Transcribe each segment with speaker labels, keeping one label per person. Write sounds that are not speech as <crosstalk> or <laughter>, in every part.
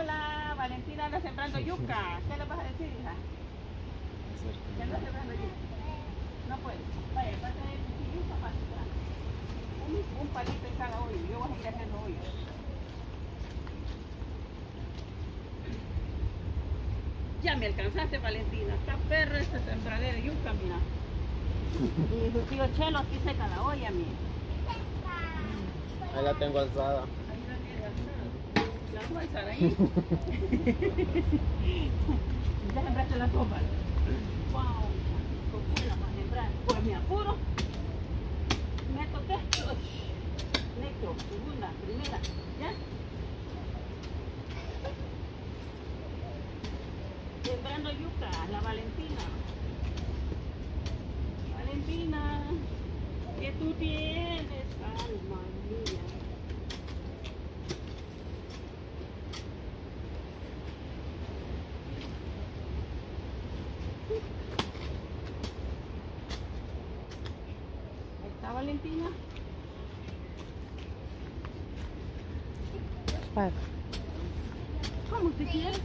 Speaker 1: Hola, Valentina anda sembrando yuca. ¿Qué le vas a decir, hija? ¿Qué anda sembrando yuca? No puede. Vaya, va a traer yuca para. Un, un palito en cada hoyo. Yo voy a ir haciendo hoyos. Ya me alcanzaste, Valentina. Está perra esta sembradera de yuca, mira. <laughs> Y su tío Chelo aquí seca la olla, mira.
Speaker 2: Ahí la tengo alzada.
Speaker 1: Ahí la tiene alzada. La voy a ahí. <laughs> ya sembraste la sopa. Wow. ¿Con qué la vas a sembrar? Pues me apuro. Me toqué. Necro, segunda, primera. ¿Ya? Sembrando yuca, la Valentina. Valentina, ¿qué tú tienes? Alma mía. Ahí está Valentina. ¿Cómo te quieres?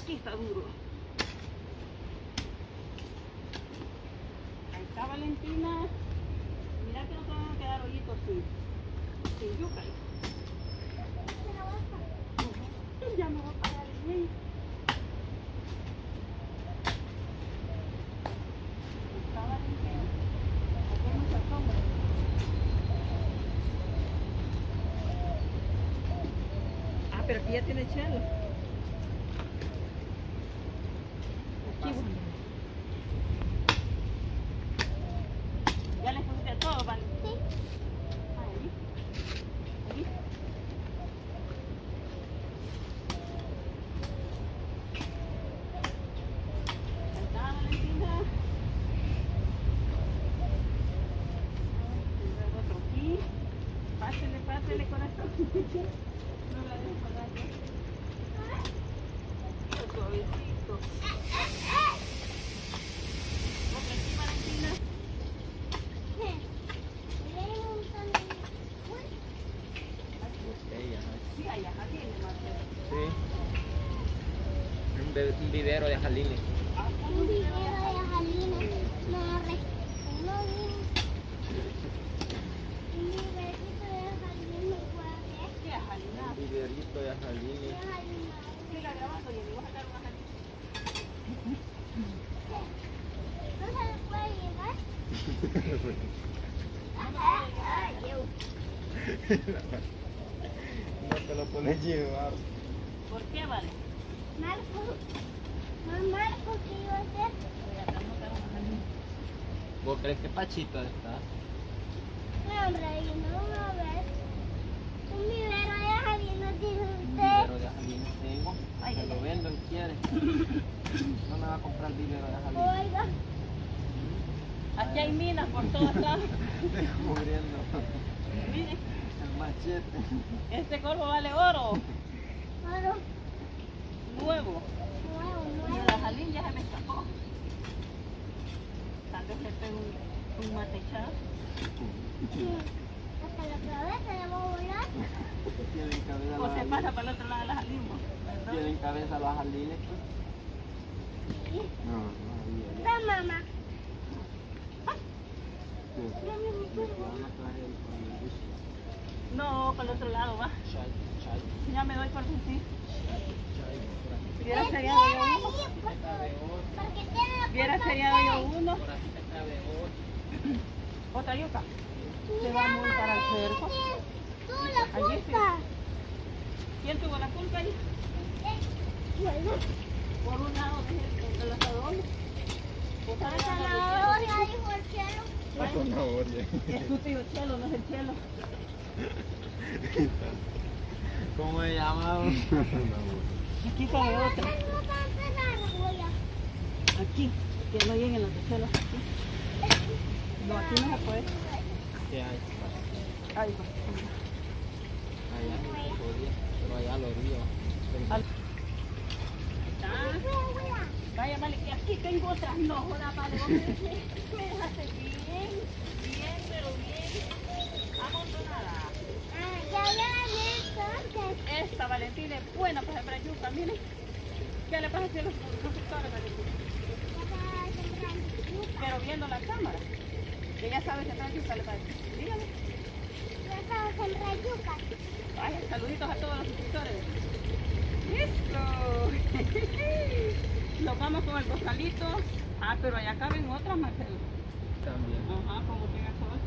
Speaker 1: Aquí está duro. Ahí está Valentina. Mira que no te van a quedar hoyitos sin, sin yuca. Ujú. Ya me voy a parar el medio. Ahí está Valentina. Aquí hay mucha sombra. Ah, pero aquí ya tiene chelo. Aquí, bueno. ¿Ya le pusiste todo, Val? Sí. Ahí. Ahí. Pásele, pásele, corazón. <laughs> No la dejes parar. Suavecito. Otra aquí, Valentina.
Speaker 2: Ella, ¿no?
Speaker 1: Sí, allá, aquí en el Marcelo.
Speaker 2: Sí. Un, vivero de jalines.
Speaker 3: Un video de Jalines. <laughs> No, re- no, un videito de Jalines, guarde.
Speaker 1: ¿Qué es Jalina?
Speaker 2: Un viverito de
Speaker 1: grabando, sacar una Jalina.
Speaker 3: No se le puede yo.
Speaker 2: No te lo puedes llevar.
Speaker 1: ¿Por qué, Vale?
Speaker 2: ¿Vos crees que Pachito está?
Speaker 3: No, hombre, yo no lo voy a ver. Un vivero de Jalines, dice
Speaker 2: Un
Speaker 3: usted.
Speaker 2: vivero de jalines tengo.
Speaker 1: Ay,
Speaker 2: Se lo vendo si quiere. No me va a comprar vivero de jalines.
Speaker 3: Oiga.
Speaker 1: Aquí hay minas por <laughs> todos lados.
Speaker 2: Descubriendo
Speaker 1: Mire,
Speaker 2: el machete.
Speaker 1: este corvo vale oro.
Speaker 3: Oro.
Speaker 1: Nuevo.
Speaker 3: Nuevo,
Speaker 1: Y
Speaker 3: nuevo.
Speaker 1: la Jalín ya se me escapó. Tal vez le pegue un, un matechazo.
Speaker 3: Hasta la cabeza le voy a volar.
Speaker 2: Tienen cabeza
Speaker 1: O se pasa para el otro lado de la Jalín.
Speaker 2: Tienen cabeza los jalines. pues.
Speaker 3: Sí.
Speaker 2: No, no.
Speaker 3: Ven, mamá.
Speaker 2: Sí. Me
Speaker 1: No, para el otro lado va. Ya me doy por. Hubiera
Speaker 3: Espera
Speaker 1: seriado yo uno.
Speaker 3: culpa
Speaker 1: seriado yo uno. Otra yuca. Se va muy para el
Speaker 3: mamá,
Speaker 1: cerco.
Speaker 3: Tú la culpa.
Speaker 1: ¿Quién tuvo la culpa ahí?
Speaker 3: Bueno,
Speaker 1: Por un lado de, los
Speaker 3: la
Speaker 1: ya no
Speaker 3: zanahoria dijo el cielo.
Speaker 2: La zanahoria.
Speaker 1: Es tu tío Chelo, no es el Chelo.
Speaker 2: ¿Cómo se llama? <laughs>
Speaker 1: Aquí cabe otra. Aquí. Que no lleguen los de Chelo. Aquí. No, aquí no se puede.
Speaker 2: ¿Qué hay?
Speaker 1: Ahí va.
Speaker 2: Allá no se podía, pero allá lo río.
Speaker 1: Vaya, vale, que aquí tengo otras. No, joda, vale, vos me dejaste bien, bien, pero bien amontonada.
Speaker 3: Ah, ya ya entonces.
Speaker 1: Esta Valentina es buena para sembrar yuca, miren. ¿Qué le pasa a los constructores, Valentina? Pero viendo la cámara, que ya sabe sembrar yuca, le parece. Dígame.
Speaker 3: Ya está sembrando yuca.
Speaker 1: Vaya, saluditos a todos los suscriptores. ¡Listo! <laughs> Nos vamos con el bocalito. Ah, pero allá caben otras, Marcelo.
Speaker 2: También.
Speaker 1: Ajá, como tenga sol.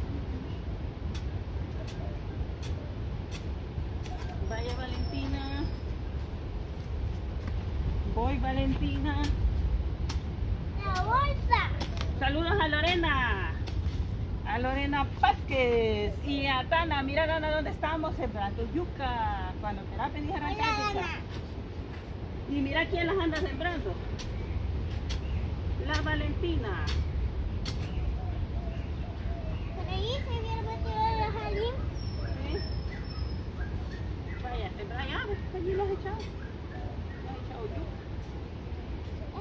Speaker 1: Vaya Valentina. Voy Valentina.
Speaker 3: La bolsa.
Speaker 1: Saludos a Lorena. A Lorena Vázquez. Y a Tana. Mira Tana dónde estamos sembrando yuca. Cuando la pedí arrancar. Y mira quién las anda sembrando. La Valentina.
Speaker 3: Pero ahí se viene metido en el jardín.
Speaker 1: ¿Sí? Ya. ¿ves? Allí lo has echado. Lo has echado yuca.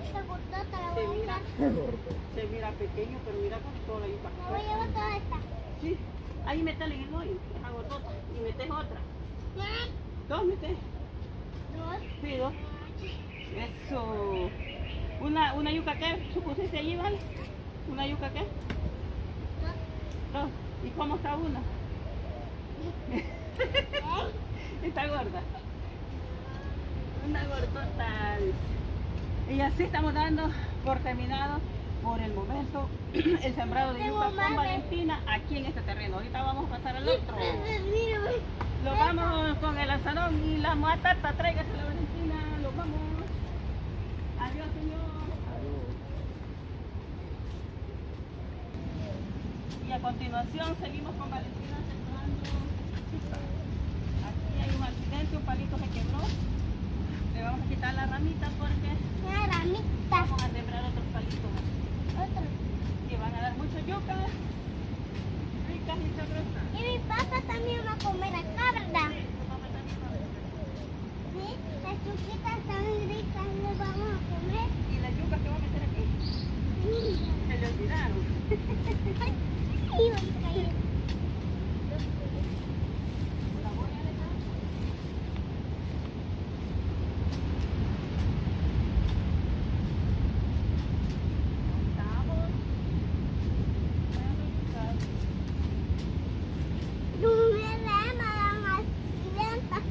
Speaker 3: Esta gordota la
Speaker 1: Se
Speaker 3: voy a
Speaker 1: mira, se mira pequeño, pero mira con toda la yuca.
Speaker 3: La voy a llevar toda esta.
Speaker 1: Sí, ahí metele en el hoyo, esa gordota, y metes otra. Dos metes,
Speaker 3: dos,
Speaker 1: sí, dos. Eso. Una, una yuca que supusiste allí, ¿vale? Una yuca que
Speaker 3: dos.
Speaker 1: dos. ¿Y cómo está una? <laughs> <laughs> Está gorda. Una gordota. Y así estamos dando por terminado por el momento <clears throat> el sembrado de yuca con Valentina aquí en este terreno. Ahorita vamos a pasar al otro. Lo vamos con el alzadón y la matata. Tráigase la Valentina. Lo vamos. Adiós, señor. Y a continuación seguimos con Valentina sembrando. Hay un accidente, un palito se quebró. Le vamos a quitar la ramita porque
Speaker 3: Una ramita.
Speaker 1: vamos a sembrar otros palitos
Speaker 3: Otro.
Speaker 1: que van a dar mucho yuca. Ricas y sabrosas.
Speaker 3: Y mi papá también va a comer acá, ¿verdad?
Speaker 1: Sí, tu mamá también va a comer.
Speaker 3: Sí. Las chuquitas están ricas, las vamos a comer.
Speaker 1: Y las yucas que va a meter aquí se le olvidaron.
Speaker 3: Ay, van a caer.
Speaker 1: La voy a dejar. Estamos.
Speaker 3: No me la dan accidentes.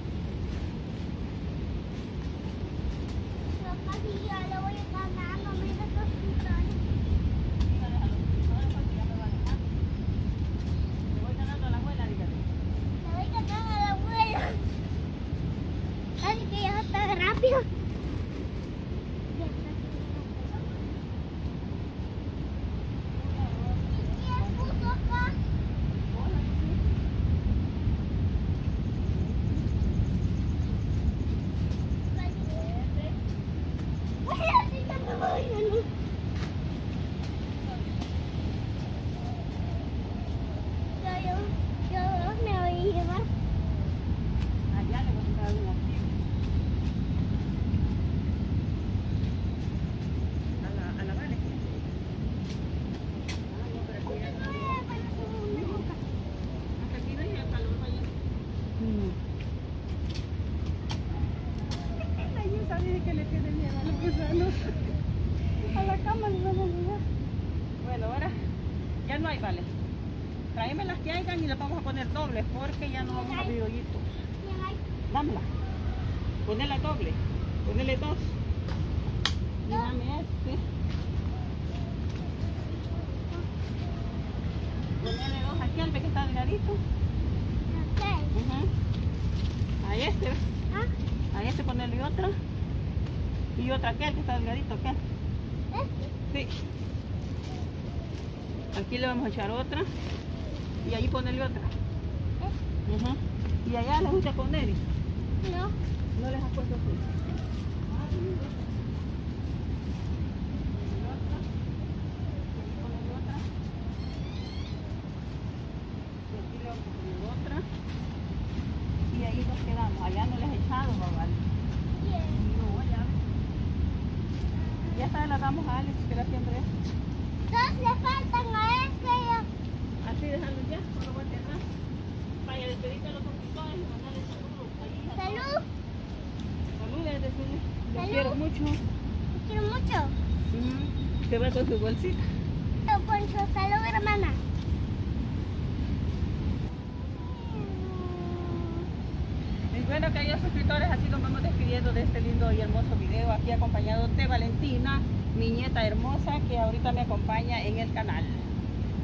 Speaker 3: Papá, si yo le voy ganando, mira estos pintones.
Speaker 1: Le voy ganando a la abuela, dígale.
Speaker 3: Le voy ganando a la abuela. Así que ya está rápido. ¿Y quién puso acá? Ay, así ya me voy, Dani. Yo, yo, yo me voy a llevar.
Speaker 1: Allá le voy a dar un aquí. A la, a la vale. Ah, no, pero aquí ya no. Hasta aquí no llega el calor, vaya. Yo sabía que le tiene miedo a los gusanos. A la cama le vamos a llevar. Bueno, ahora ya no hay vale. Tráeme las que hayan y las vamos a poner dobles porque ya no vamos a abrir hoyitos. Dámela. Ponela doble. Ponele dos. Y dame este. Ponele dos aquí al que está delgadito. A este. A este ponerle otra. Y otra aquel que está delgadito acá. Sí. Aquí le vamos a echar otra. Y ahí ponerle otra. Ujú. Y allá les gusta poner.
Speaker 3: No,
Speaker 1: No les has puesto así. Y ahí nos quedamos. Allá no les he echado, babal.
Speaker 3: bien.
Speaker 1: No, ya. Está la dejamos a Alex, que era siempre
Speaker 3: Dos le faltan a a-
Speaker 1: así dejarlo ya, no lo vuelve atrás. Vaya, despedite a los suscriptores y mandarles saludos. Ahí, a todos.
Speaker 3: Salud.
Speaker 1: Saludos,
Speaker 3: Salud.
Speaker 1: quiero mucho.
Speaker 3: Te quiero mucho.
Speaker 1: Va con su bolsita.
Speaker 3: Poncho, salud, hermana.
Speaker 1: Y bueno, queridos suscriptores, así nos vamos despidiendo de este lindo y hermoso video, aquí acompañado de Valentina, mi nieta hermosa, que ahorita me acompaña en el canal.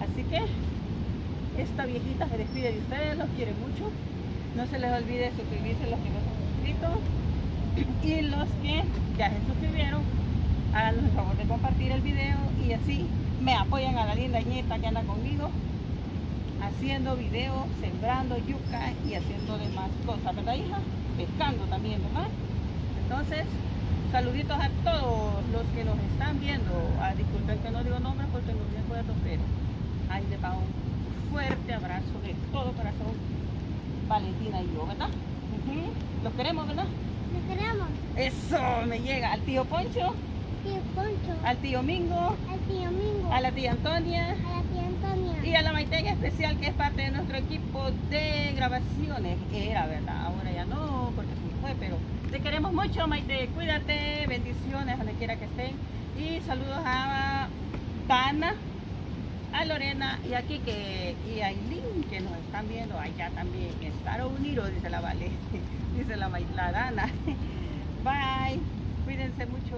Speaker 1: Así que, esta viejita se despide de ustedes, los quiere mucho. No se les olvide suscribirse los que no se han suscrito. Y los que ya se suscribieron, háganos el favor de compartir el video y así me apoyan a la linda nieta que anda conmigo haciendo videos, sembrando yuca y haciendo demás cosas, ¿verdad hija? Pescando también, ¿verdad? Entonces, saluditos a todos los que nos están viendo. Ah, disculpen que no digo nombres porque no me acuerdo, pero les va un fuerte abrazo de todo corazón, Valentina y yo, ¿verdad? Los queremos, ¿verdad?
Speaker 3: Te queremos.
Speaker 1: Eso me llega al tío Poncho,
Speaker 3: Tío Poncho.
Speaker 1: al tío Mingo,
Speaker 3: Al tío Mingo.
Speaker 1: a la tía Antonia
Speaker 3: A la tía Antonia.
Speaker 1: y a la Maite en especial que es parte de nuestro equipo de grabaciones. Era, ¿verdad? Ahora ya no, porque se fue, pero te queremos mucho, Maite. Cuídate, bendiciones donde quiera que estén. Y saludos a Dana, a Lorena y a Kike y a Aileen que nos están viendo allá también. Estados Unidos, dice la Vale, <laughs> dice la, la Dana. <laughs> Bye, cuídense mucho.